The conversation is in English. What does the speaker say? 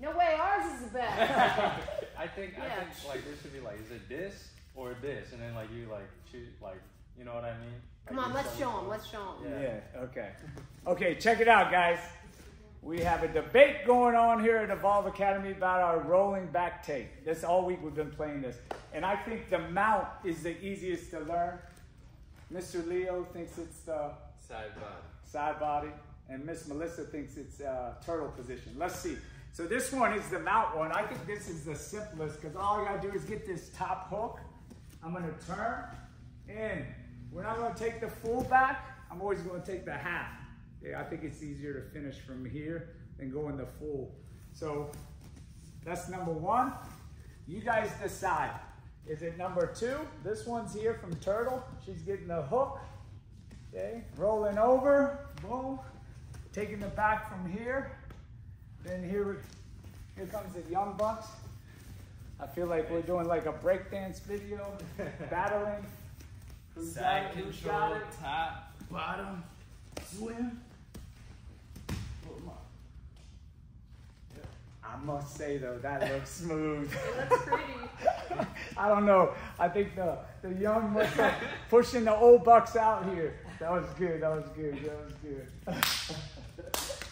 No way, ours is the best. I think I think like there should be like is it this or this, and then like you like choose like you know what I mean? Come Like, on, let's show them. Let's show them. Yeah. Yeah, okay. Okay, check it out, guys. We have a debate going on here at Evolve Academy about our rolling back take. This all week we've been playing this. And I think the mount is the easiest to learn. Mr. Leo thinks it's the Side body. side body, and Miss Melissa thinks it's uh, turtle position. Let's see. So this one is the mount one. I think this is the simplest because all you gotta do is get this top hook. I'm gonna turn in. We're not gonna take the full back. I'm always gonna take the half. Yeah, I think it's easier to finish from here than going the full. So that's number one. You guys decide. Is it number two? This one's here from Turtle. She's getting the hook. Okay, rolling over, boom, taking the back from here. Then here, here comes the Young Bucks. I feel like we're doing like a breakdance video, battling. Who's got Side control, got it? top. Bottom, swim. I must say though, that looks smooth. It looks pretty. I don't know. I think the the young must have pushing the old bucks out here. That was good. That was good. That was good.